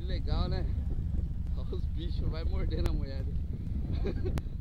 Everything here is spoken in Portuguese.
Legal, né? Olha os bichos, vai mordendo a mulher.